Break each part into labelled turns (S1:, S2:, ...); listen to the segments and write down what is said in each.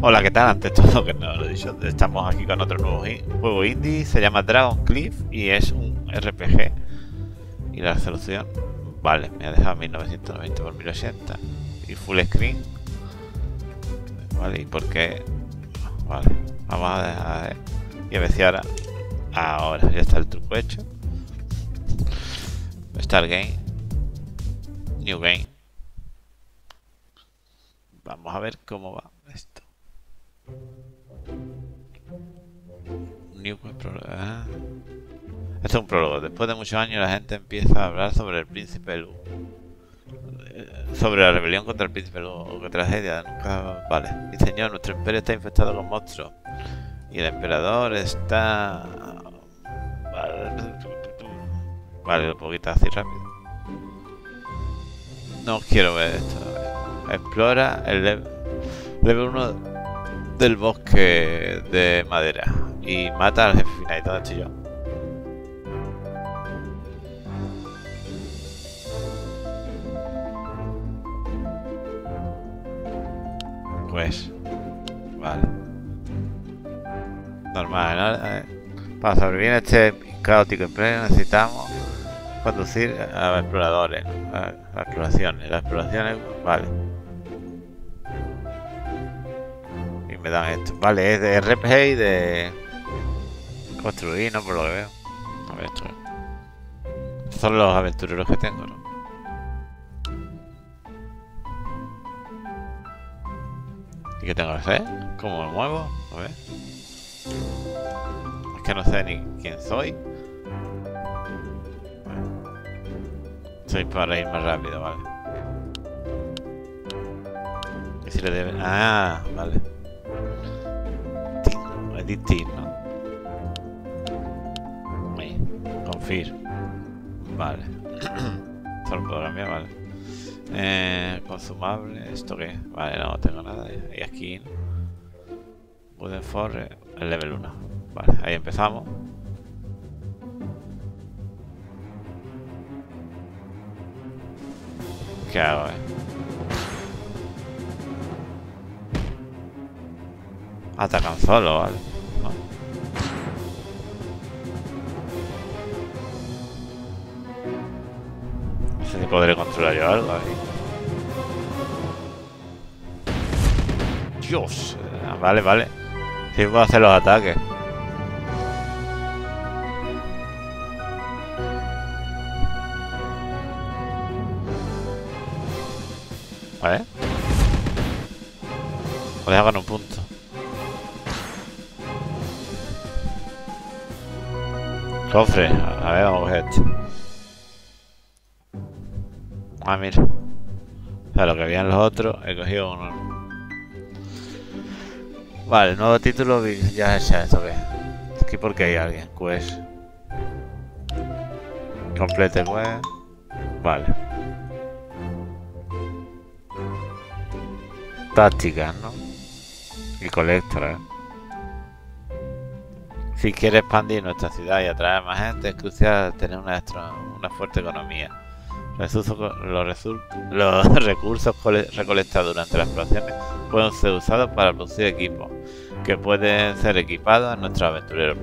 S1: Hola, ¿qué tal? Antes de todo, que no lo he dicho, estamos aquí con otro nuevo juego indie, se llama Dragon Cliff y es un RPG. Y la resolución, vale, me ha dejado 1990 x 1080 y full screen. Vale, ¿y por qué? Vale, vamos a dejar y a ver si ahora, ahora ya está el truco hecho. Start Game, New Game. Vamos a ver cómo va esto. Ah. Esto es un prólogo. Después de muchos años la gente empieza a hablar sobre el príncipe Lu. Eh, sobre la rebelión contra el príncipe Lu. Qué tragedia. Nunca... Vale. Y señor, nuestro imperio está infectado con monstruos. Y el emperador está... Vale. Vale, un poquito así rápido. No quiero ver esto. Explora el level 1 del bosque de madera y mata al jefe final esto yo. Pues, vale. Normal, ¿no? Eh, para sobrevivir en este caótico empleo necesitamos conducir a exploradores, a, a exploraciones. Las exploraciones, vale. Me dan esto. Vale, es de RPG y de construir, ¿no? Por lo que veo. A ver, esto. Estos son los aventureros que tengo, ¿no? ¿Y qué tengo que hacer? ¿Cómo me muevo? A ver. Es que no sé ni quién soy. Soy para ir más rápido, vale. ¿Qué si le deben? Ah, vale Ahí, confir. Vale. Esto lo puedo cambiar, vale. Eh, consumable, ¿esto qué? Vale, no tengo nada. Y aquí, Wooden for el level 1. Vale, ahí empezamos. ¿Qué hago, eh? Atacan solo, vale. Podré controlar yo algo. Dios. Eh, vale, vale. Sí puedo hacer los ataques. Vale. Voy a ganar un punto. Cofre. A ver, vamos a ver esto. Ah, mira. O sea, lo que habían los otros, he cogido uno. Vale, nuevo título, ya ya esto que Aquí porque hay alguien, quest. Complete quest. Vale. Tácticas, ¿no? Y colector, ¿eh? Si quieres expandir nuestra ciudad y atraer más gente, es crucial tener una, una fuerte economía. Los, los recursos recolectados durante las exploraciones pueden ser usados para producir equipos que pueden ser equipados en nuestro aventurero.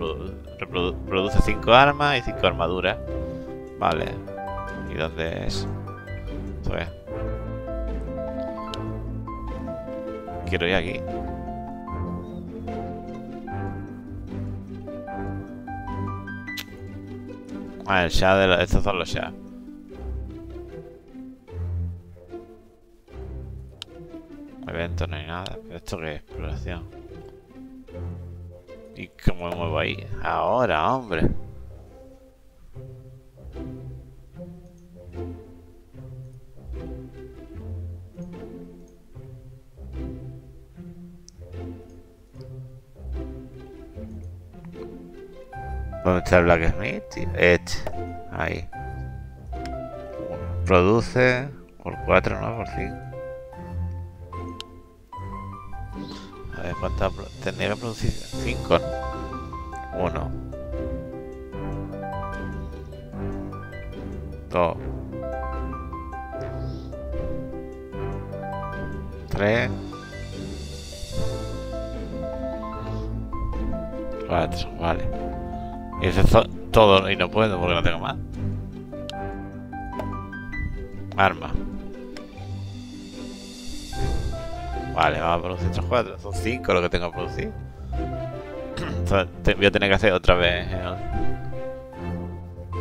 S1: produce 5 armas y 5 armaduras. Vale. ¿Y dónde es? Pues. Quiero ir aquí. Ah, el Shah de Estos son los Shah. Evento no hay nada. ¿Esto qué es? Exploración. ¿Y cómo me muevo ahí? Ahora, hombre. ¿Dónde está el Blacksmith? Este. Ahí. Produce por 4, no por 5. Tendría que producir 5, 1 2 3 Cuatro, vale. Y eso es todo y no puedo porque no tengo más. Arma. Vale, vamos a producir otros cuatro. Son cinco lo que tengo que producir. voy a tener que hacer otra vez el,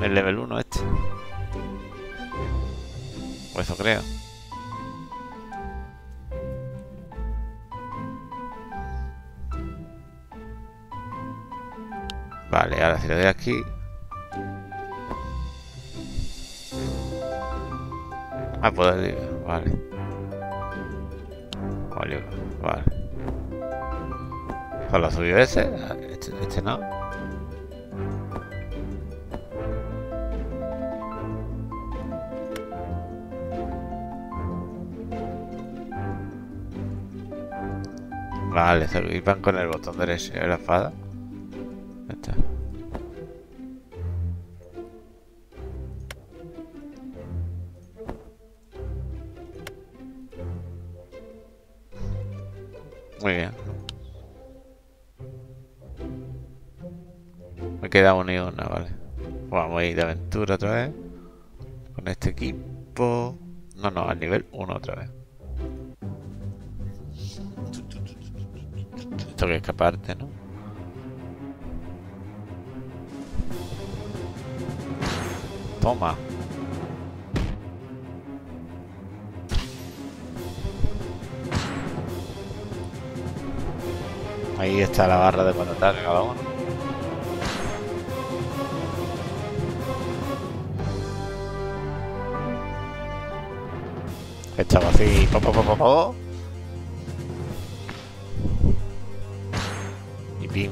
S1: el level 1 este. O eso creo. Vale, ahora si le doy aquí. Ah, puedo ir. Vale. Vale, vale. ¿Solo subió ese? Este, este no. Vale, se van con el botón derecho de la espada. Queda una una, vale. Vamos a ir de aventura otra vez. Con este equipo. No, no, al nivel 1 otra vez. Esto que escaparte, ¿no? Toma. Ahí está la barra de cuando cada uno. Estaba así, po, po, po, Y pim.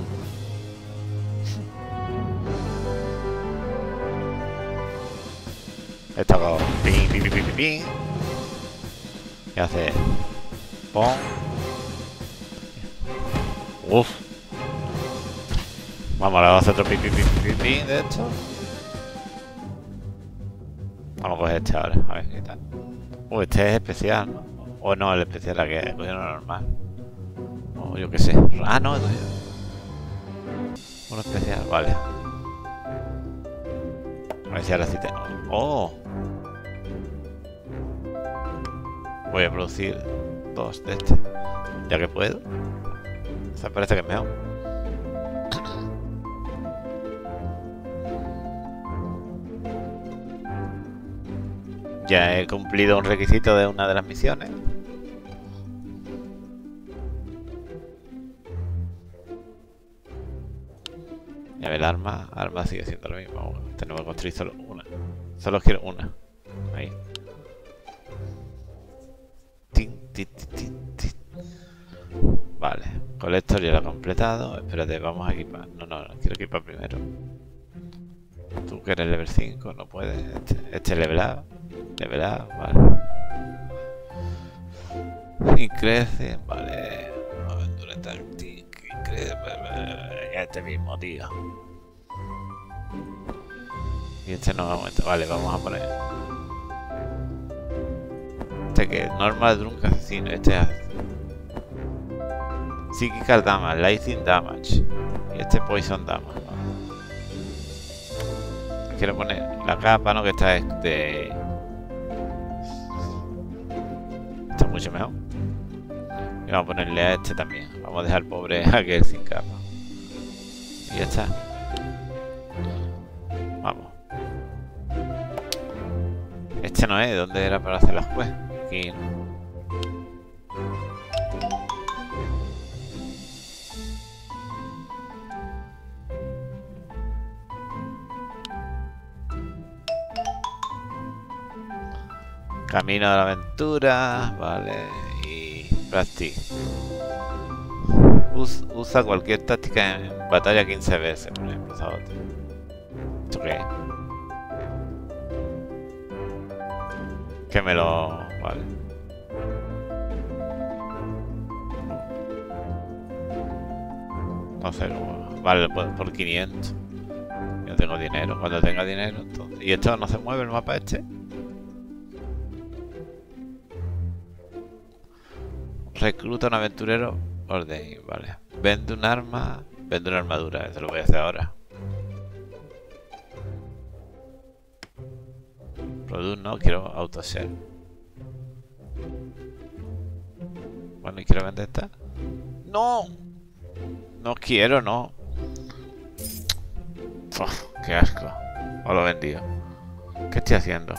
S1: Estaba pim, pim, pim, pim, pim. Y hace... Pum. Uf. Vamos, a hacer otro pipi pipi pipi de esto. Vamos a coger este ahora, a ver qué tal. Este es especial. O no, el especial la que uno normal. O yo qué sé. Ah, no, no. Uno especial, vale. A ver si ahora sí tengo. ¡Oh! Voy a producir dos de este. Ya que puedo parece que es mejor. Ya he cumplido un requisito de una de las misiones. Ya el arma, arma sigue siendo lo mismo. Tenemos que construir solo una. Solo quiero una. Ahí. Vale. Colector ya lo he completado. Espérate, vamos a equipar. No, no, no quiero equipar primero. Tú que eres level 5, no puedes. Este, este level up. Level up, vale. Y crece, vale. Aventura táctica. Y crece. Ya este mismo, tío. Y este no vamos a Vale, vamos a poner. Este que es normal drunk asesino. Este es Psychical Damage, Lightning Damage. Y este Poison Damage. Quiero poner la capa, ¿no? Que está de... mucho mejor. Y vamos a ponerle a este también. Vamos a dejar pobre aquel sin capa. Y ya está. Vamos. Este no es. ¿Dónde era para hacer las quests? Aquí Camino de la aventura, vale, y practic. usa cualquier táctica en batalla 15 veces, por ejemplo, esa otra. ¿Esto qué Que me lo... vale. No sé cómo... Vale, por, por 500. Yo tengo dinero. Cuando tenga dinero, entonces... ¿Y esto no se mueve el mapa este? Recluta un aventurero. Orden, vale. Vende un arma. Vendo una armadura, eso lo voy a hacer ahora. Product no, quiero autoshare. Bueno, ¿y quiero vender esta? ¡No! No quiero, no. Uf, ¡Qué asco! O lo he vendido. ¿Qué estoy haciendo?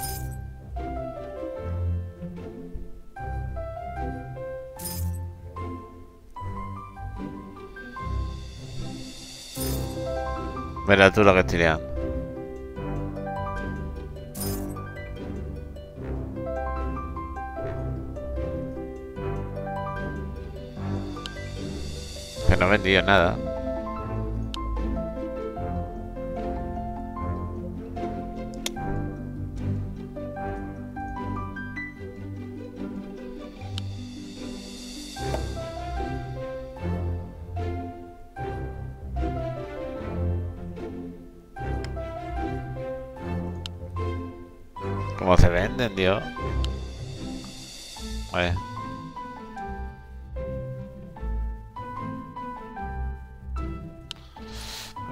S1: Mira tú lo que estoy liando. Que no he vendido nada. ¿Cómo se venden, Dios? Vale.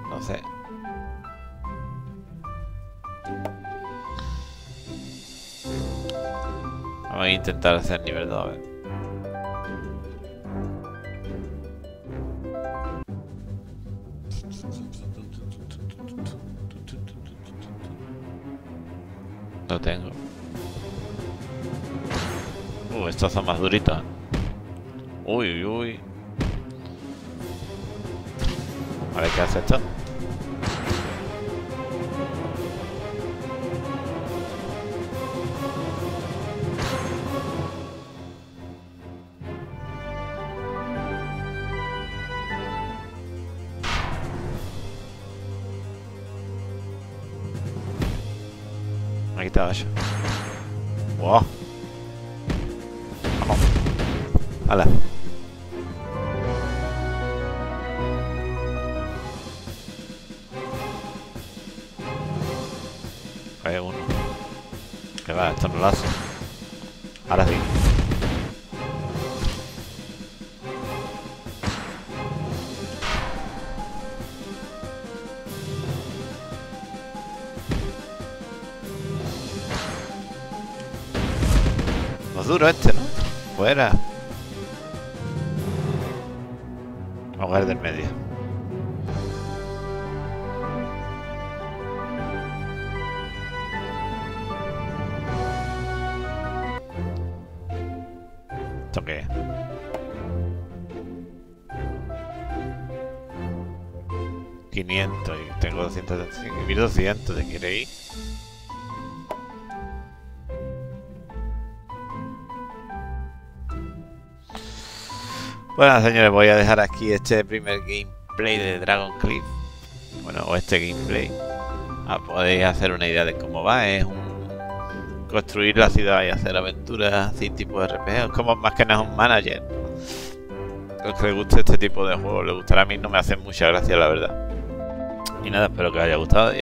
S1: No sé. Vamos a intentar hacer nivel 2, a ver. Lo tengo. Uh, estos son más duritos. Uy, uy, uy. A ver qué hace esto. Eso. Wow. Vamos. Hala. Hay uno. Que va, esto no lo hace. Ahora sí. Este, ¿no? Fuera. Ver del medio. ¿Esto qué es? ¿500? y tengo 275. 1200, ¿te ir? Bueno, señores, voy a dejar aquí este primer gameplay de Dragon Cliff. Bueno, o este gameplay. Ah, podéis hacer una idea de cómo va. Es un construir la ciudad y hacer aventuras así tipo RPG. Es como más que nada un manager. Los que les guste este tipo de juegos, les gustará a mí, no me hacen mucha gracia, la verdad. Y nada, espero que os haya gustado.